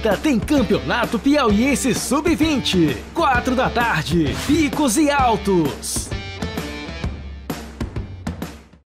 quinta tem Campeonato Piauiense Sub-20. Quatro da tarde, Picos e Altos.